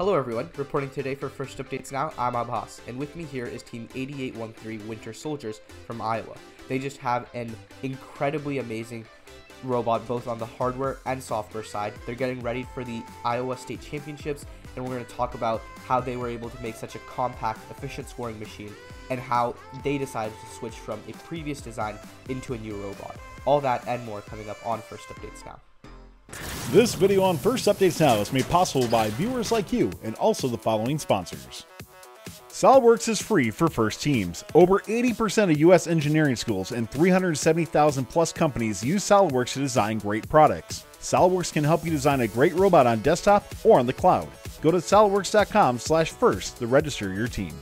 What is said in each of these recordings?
Hello everyone, reporting today for First Updates Now, I'm Abbas, and with me here is Team 8813 Winter Soldiers from Iowa. They just have an incredibly amazing robot both on the hardware and software side. They're getting ready for the Iowa State Championships, and we're going to talk about how they were able to make such a compact, efficient scoring machine, and how they decided to switch from a previous design into a new robot. All that and more coming up on First Updates Now. This video on First Updates Now is made possible by viewers like you and also the following sponsors. SOLIDWORKS is free for first teams. Over 80% of US engineering schools and 370,000 plus companies use SOLIDWORKS to design great products. SOLIDWORKS can help you design a great robot on desktop or on the cloud. Go to solidworks.com slash first to register your team.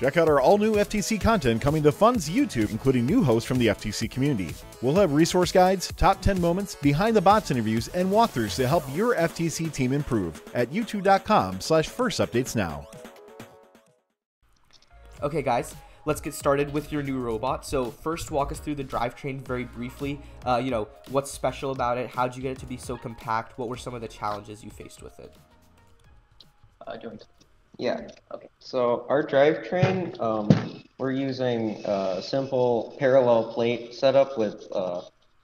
Check out our all new FTC content coming to Fun's YouTube, including new hosts from the FTC community. We'll have resource guides, top 10 moments, behind the bots interviews, and walkthroughs to help your FTC team improve at youtube.com slash first updates now. Okay, guys, let's get started with your new robot. So first, walk us through the drivetrain very briefly. Uh, you know, what's special about it? How'd you get it to be so compact? What were some of the challenges you faced with it? Uh, yeah. Okay. So our drivetrain, um, we're using a simple parallel plate setup with uh,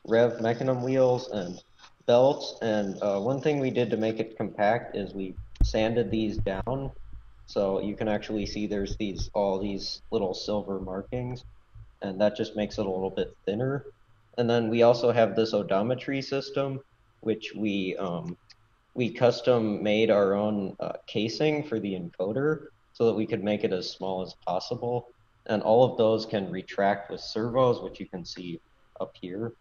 rev mecanum wheels and belts. And uh, one thing we did to make it compact is we sanded these down, so you can actually see there's these all these little silver markings, and that just makes it a little bit thinner. And then we also have this odometry system, which we um, we custom made our own uh, casing for the encoder so that we could make it as small as possible. And all of those can retract with servos, which you can see up here.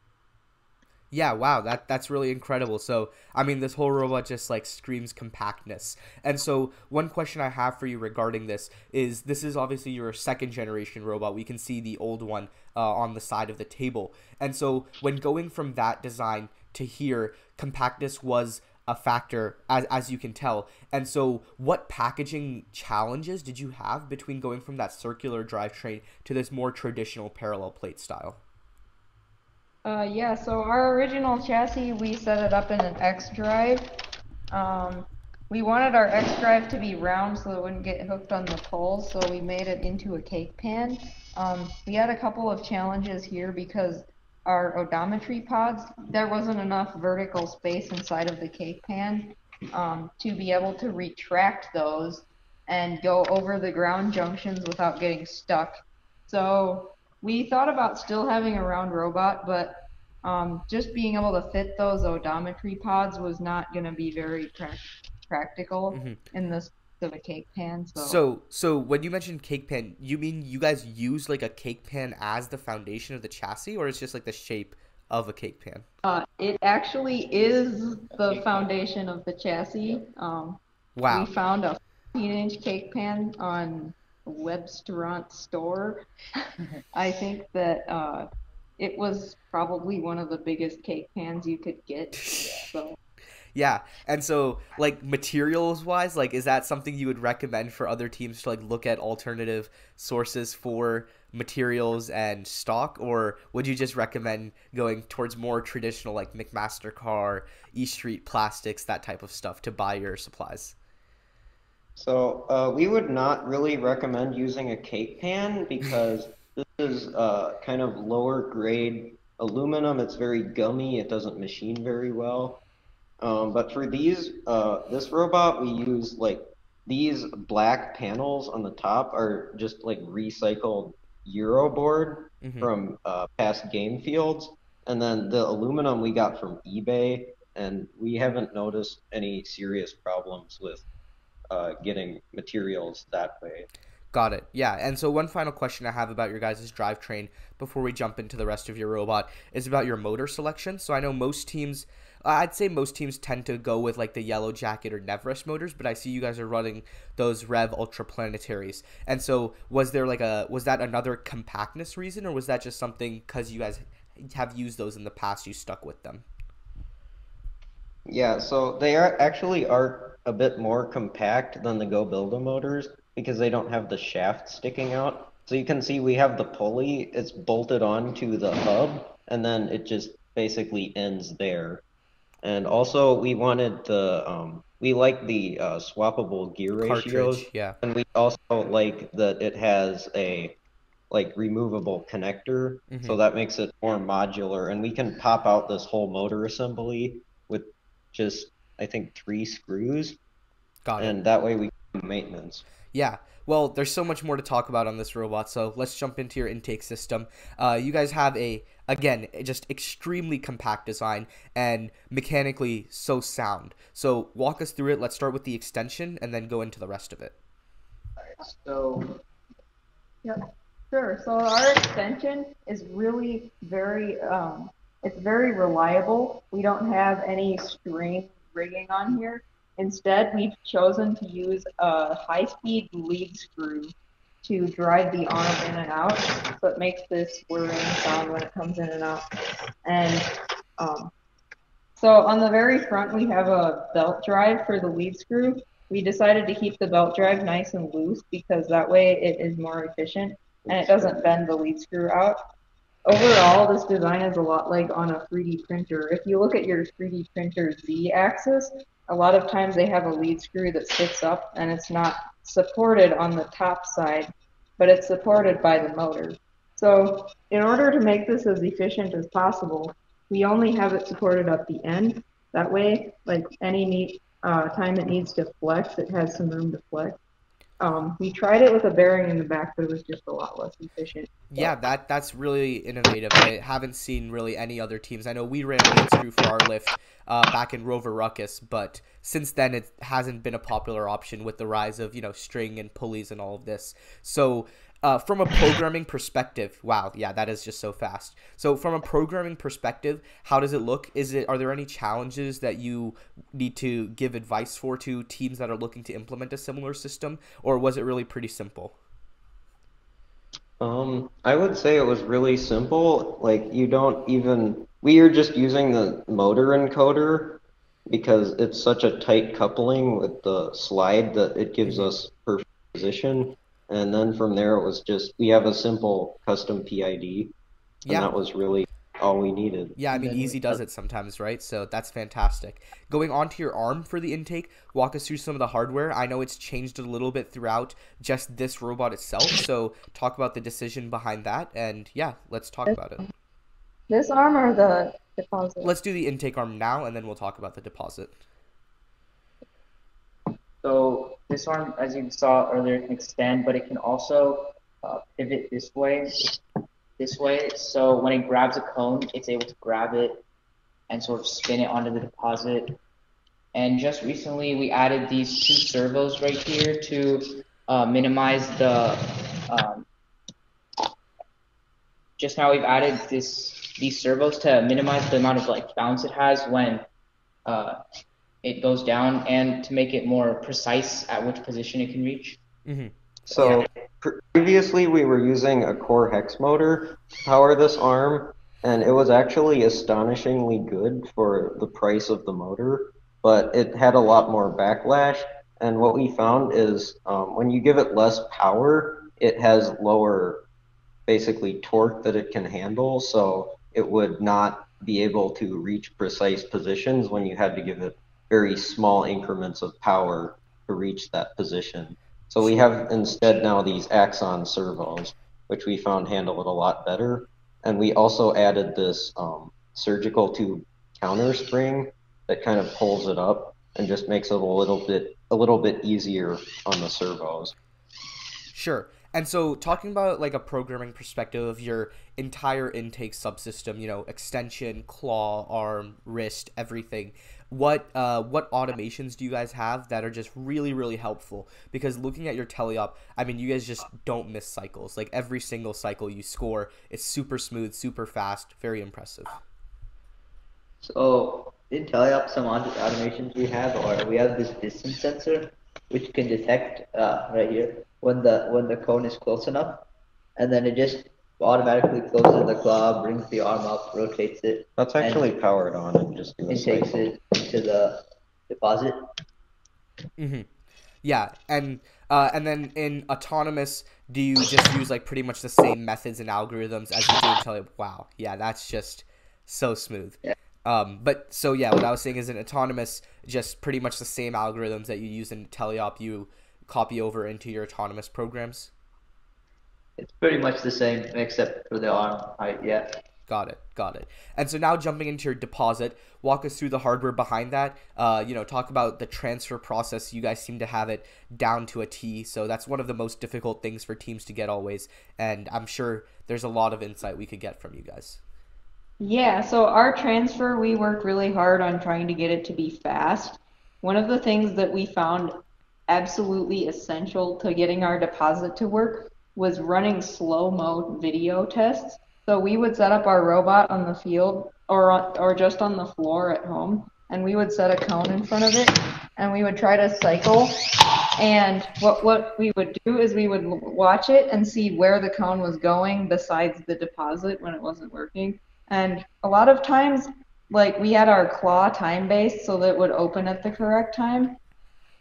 Yeah, wow, that that's really incredible. So, I mean, this whole robot just like screams compactness. And so, one question I have for you regarding this is this is obviously your second generation robot. We can see the old one uh, on the side of the table. And so, when going from that design to here, compactness was a factor as, as you can tell. And so, what packaging challenges did you have between going from that circular drivetrain to this more traditional parallel plate style? Uh, yeah, so our original chassis, we set it up in an X drive. Um, we wanted our X drive to be round so it wouldn't get hooked on the poles, so we made it into a cake pan. Um, we had a couple of challenges here because our odometry pods, there wasn't enough vertical space inside of the cake pan um, to be able to retract those and go over the ground junctions without getting stuck. So we thought about still having a round robot, but um, just being able to fit those odometry pods was not going to be very pra- practical mm-hmm. in this of a cake pan. So. so, so when you mentioned cake pan, you mean you guys use like a cake pan as the foundation of the chassis, or it's just like the shape of a cake pan? Uh, it actually is the foundation of the chassis. Um, wow. We found a 15 inch cake pan on a Webstaurant store. I think that uh, it was probably one of the biggest cake pans you could get. So yeah, and so like materials wise, like is that something you would recommend for other teams to like look at alternative sources for materials and stock, or would you just recommend going towards more traditional like McMaster-Carr, E Street plastics, that type of stuff to buy your supplies? So uh, we would not really recommend using a cake pan because this is uh, kind of lower grade aluminum. It's very gummy. It doesn't machine very well. Um, but for these, uh, this robot, we use like these black panels on the top are just like recycled Euroboard mm-hmm. from uh, past game fields, and then the aluminum we got from eBay, and we haven't noticed any serious problems with uh, getting materials that way. Got it. Yeah. And so one final question I have about your guys' drivetrain before we jump into the rest of your robot is about your motor selection. So I know most teams I'd say most teams tend to go with like the Yellow Jacket or NeveRest motors, but I see you guys are running those Rev Ultra Planetaries. And so, was there like a was that another compactness reason, or was that just something because you guys have used those in the past, you stuck with them? Yeah, so they are actually are a bit more compact than the goBILDA motors because they don't have the shaft sticking out. So you can see we have the pulley, it's bolted on to the hub, and then it just basically ends there And also, we wanted the um, we like the uh, swappable gear Cartridge, ratios, yeah. and we also like that it has a like removable connector, Mhm. so that makes it more modular, and we can pop out this whole motor assembly with just I think three screws, Got it. and that way we can do maintenance. Yeah. Well, there's so much more to talk about on this robot, so let's jump into your intake system. Uh, you guys have a, again, just extremely compact design and mechanically so sound. So walk us through it. Let's start with the extension and then go into the rest of it. So, yeah, sure. So our extension is really very, um, it's very reliable. We don't have any string rigging on here. Instead, we've chosen to use a high-speed lead screw to drive the arm in and out, so it makes this whirring sound when it comes in and out. And um, so on the very front, we have a belt drive for the lead screw. We decided to keep the belt drive nice and loose because that way it is more efficient and it doesn't bend the lead screw out. Overall, this design is a lot like on a 3D printer. If you look at your 3D printer Z axis, a lot of times they have a lead screw that sticks up and it's not supported on the top side, but it's supported by the motor. So in order to make this as efficient as possible, we only have it supported at the end. That way, like any uh, time it needs to flex, it has some room to flex. Um, we tried it with a bearing in the back, but it was just a lot less efficient. Yeah, that that's really innovative. I haven't seen really any other teams. I know we ran lead screw for our lift uh, back in Rover Ruckus, but since then it hasn't been a popular option with the rise of you know string and pulleys and all of this. So. Uh, from a programming perspective, wow, yeah, that is just so fast. So, from a programming perspective, how does it look? Is it are there any challenges that you need to give advice for to teams that are looking to implement a similar system, or was it really pretty simple? Um, I would say it was really simple. Like you don't even we are just using the motor encoder because it's such a tight coupling with the slide that it gives us perfect position. And then from there it was just we have a simple custom PID, and Yeah. that was really all we needed. Yeah, I mean, then easy does it sometimes, right? So that's fantastic. Going on to your arm for the intake, walk us through some of the hardware. I know it's changed a little bit throughout just this robot itself. So talk about the decision behind that, and yeah, let's talk about it. This arm or the deposit? Let's do the intake arm now, and then we'll talk about the deposit. So this arm, as you saw earlier, can extend, but it can also uh, pivot this way, this way. So when it grabs a cone, it's able to grab it and sort of spin it onto the deposit. And just recently, we added these two servos right here to uh, minimize the. Um, just now, we've added this these servos to minimize the amount of like bounce it has when uh, it goes down and to make it more precise at which position it can reach. hmm So pre- previously we were using a core hex motor to power this arm, and it was actually astonishingly good for the price of the motor, but it had a lot more backlash. And what we found is um, when you give it less power, it has lower, basically torque that it can handle. So it would not be able to reach precise positions when you had to give it very small increments of power to reach that position. So we have instead now these Axon servos, which we found handle it a lot better. And we also added this um, surgical tube counter spring that kind of pulls it up and just makes it a little bit a little bit easier on the servos. Sure. And so, talking about like a programming perspective of your entire intake subsystem, you know, extension, claw, arm, wrist, everything. What uh, what automations do you guys have that are just really really helpful? Because looking at your teleop, I mean, you guys just don't miss cycles. Like every single cycle you score, it's super smooth, super fast, very impressive. So in Teleop, some automations we have are we have this distance sensor which can detect uh, right here when the when the cone is close enough, and then it just automatically closes the claw, brings the arm up, rotates it, That's actually powered on and just in the and takes it into the deposit. hmm Yeah, and uh, and then in autonomous, do you just use like pretty much the same methods and algorithms as you do in Teleop? Wow, yeah, that's just so smooth. Yeah. Um, but so yeah, what I was saying is in autonomous, just pretty much the same algorithms that you use in teleop, you copy over into your autonomous programs. It's pretty much the same except for the arm height. Yeah. Got it. Got it. And so now jumping into your deposit, walk us through the hardware behind that. Uh, you know, talk about the transfer process. You guys seem to have it down to a T. So that's one of the most difficult things for teams to get always. And I'm sure there's a lot of insight we could get from you guys. Yeah, so our transfer, we worked really hard on trying to get it to be fast. One of the things that we found absolutely essential to getting our deposit to work was running slow mo video tests. So we would set up our robot on the field or or just on the floor at home, and we would set a cone in front of it, and we would try to cycle. And what what we would do is we would watch it and see where the cone was going besides the deposit when it wasn't working. And a lot of times, like we had our claw time based so that it would open at the correct time.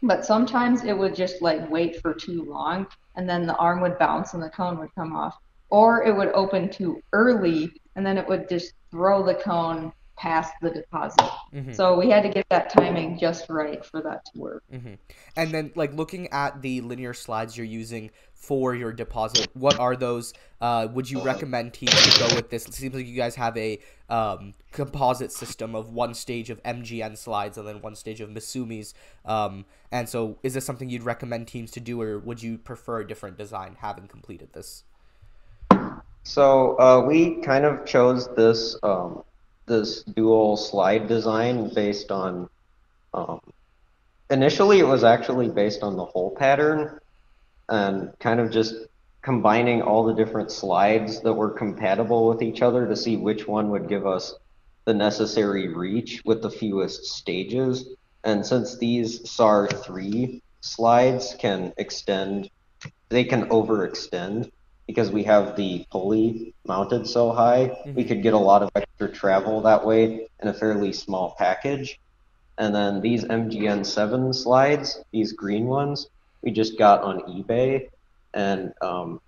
But sometimes it would just like wait for too long and then the arm would bounce and the cone would come off. Or it would open too early and then it would just throw the cone past the deposit. Mm-hmm. So we had to get that timing just right for that to work. Mm-hmm. And then, like looking at the linear slides you're using for your deposit, what are those? Uh, would you recommend teams to go with this? It seems like you guys have a um, composite system of one stage of MGN slides and then one stage of Misumi's. Um, and so, is this something you'd recommend teams to do, or would you prefer a different design having completed this? So uh, we kind of chose this um, this dual slide design based on. Um, initially, it was actually based on the hole pattern, and kind of just combining all the different slides that were compatible with each other to see which one would give us the necessary reach with the fewest stages. And since these SAR 3 slides can extend, they can overextend because we have the pulley mounted so high, mm-hmm. we could get a lot of extra travel that way in a fairly small package. And then these MGN7 slides, these green ones, we just got on eBay, and um,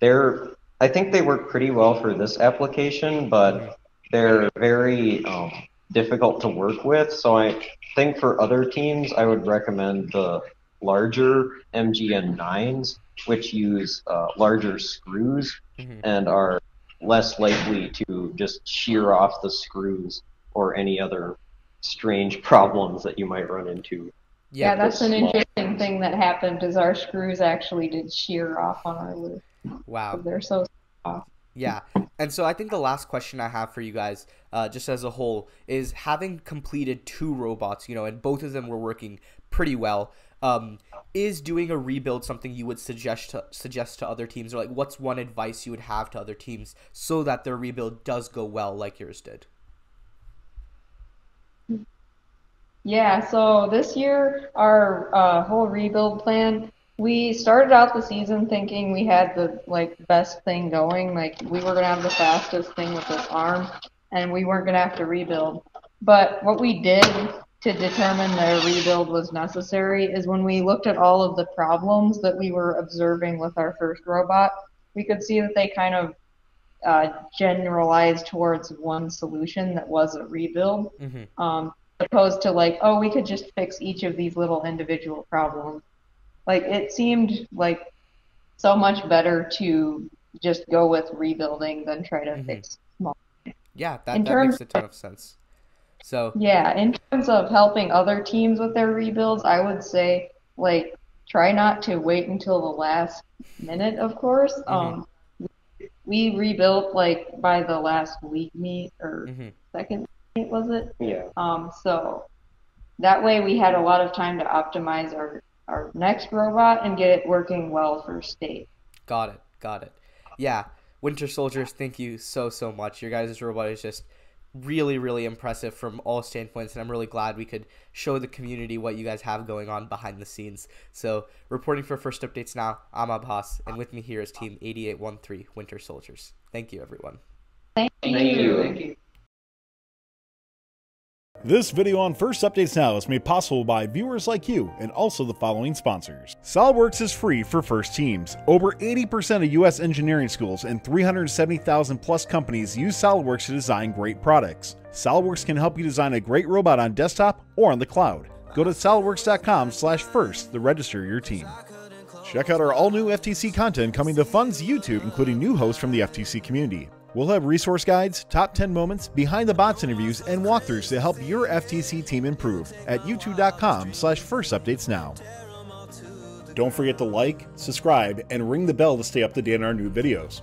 they're I think they work pretty well for this application, but they're very um, difficult to work with. So I think for other teams, I would recommend the larger MGN9s which use uh, larger screws mm-hmm. and are less likely to just shear off the screws or any other strange problems that you might run into. Yeah, yeah that's an small. interesting thing that happened is our screws actually did shear off on our loop. Wow. They're so soft. Yeah. And so I think the last question I have for you guys, uh, just as a whole, is having completed two robots, you know, and both of them were working pretty well. Um, is doing a rebuild something you would suggest to suggest to other teams, or like what's one advice you would have to other teams so that their rebuild does go well, like yours did? Yeah, so this year our uh, whole rebuild plan, we started out the season thinking we had the like best thing going, like we were gonna have the fastest thing with this arm, and we weren't gonna have to rebuild. But what we did to determine the rebuild was necessary is when we looked at all of the problems that we were observing with our first robot, we could see that they kind of uh, generalized towards one solution that was a rebuild, mm-hmm. um, opposed to like, oh, we could just fix each of these little individual problems. Like it seemed like so much better to just go with rebuilding than try to mm-hmm. fix small. Yeah, that, that makes a ton of sense. So yeah, in terms of helping other teams with their rebuilds, I would say like try not to wait until the last minute. Of course, mm-hmm. um, we rebuilt like by the last league meet or mm-hmm. second meet was it? Yeah. Um, so that way we had a lot of time to optimize our our next robot and get it working well for state. Got it. Got it. Yeah. Winter Soldiers, thank you so so much. Your guys' robot is just really, really impressive from all standpoints, and I'm really glad we could show the community what you guys have going on behind the scenes. So, reporting for First Updates now, I'm Abbas, and with me here is Team 8813 Winter Soldiers. Thank you, everyone. Thank you. Thank you. This video on First Updates Now is made possible by viewers like you and also the following sponsors. SOLIDWORKS is free for first teams. Over 80% of US engineering schools and 370,000 plus companies use SOLIDWORKS to design great products. SolidWorks can help you design a great robot on desktop or on the cloud. Go to solidworks.com slash first to register your team. Check out our all-new FTC content coming to Fun's YouTube, including new hosts from the FTC community. We'll have resource guides, top 10 moments, behind the bots interviews, and walkthroughs to help your FTC team improve at youtube.com slash first updates now. Don't forget to like, subscribe, and ring the bell to stay up to date on our new videos.